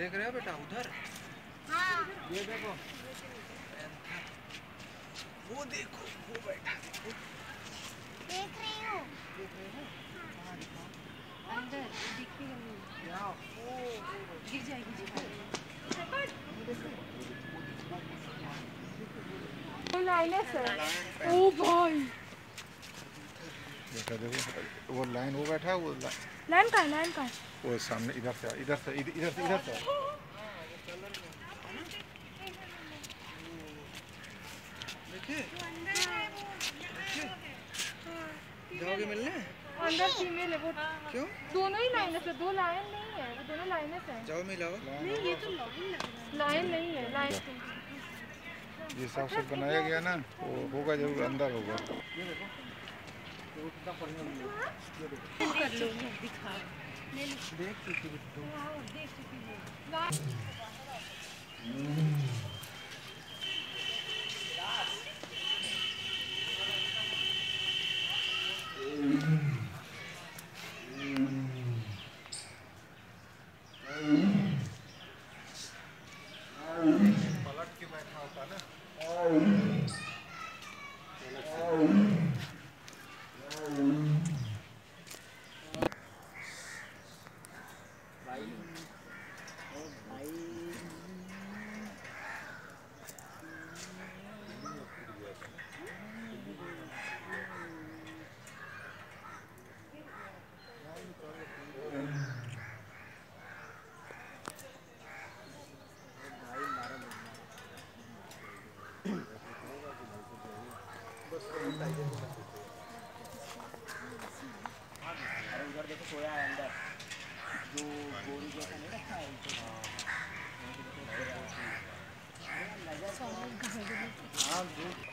देख रहे हो बेटा उधर? हाँ ये देखो। वो देखो वो बैठा देखो। देख रही हूँ। देख रहे हो? अंदर नहीं क्या? वो गिर जाएगी जी है ओ भाई। देखो देखो वो लाइन वो बैठा है वो लाइन का है लाइन का है। वो सामने इधर से इधर से इधर इधर से इधर से। जाओगे मिलने? अंदर फीमेल है वो क्यों? दोनों ही लाइनस है दो लाइन नहीं है वो दोनों लाइनस है। जाओ मिलाओ। नहीं ये तो लाइन नहीं है लाइन जिस हिसाब से बनाया गया ना वो होगा ज़रूर अंदर होगा। पलट के बैठा होता ना। सोया है अंदर। जो गोरी जैसा नहीं रखा है उनको हाँ दूर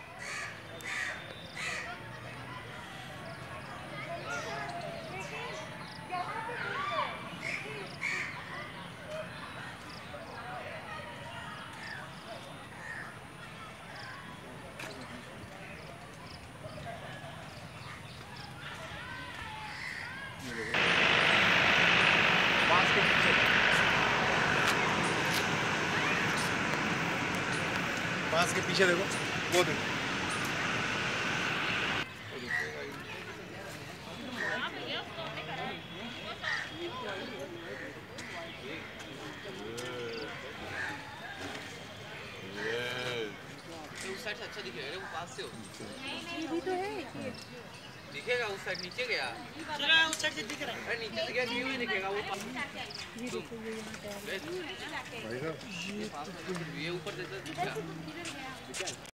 बाँस के पीछे देखो वो देखो। उस साइड से अच्छा दिखेगा वो पास से हो। ये भी तो है। दिखेगा उस साइड नीचे गया? उस साइड से दिख रहा है। अरे नीचे से गया व्यू ही दिखेगा वो। ये देखो ये यहाँ पे भाई साहब। ये पास में ये ऊपर देता दिख रहा।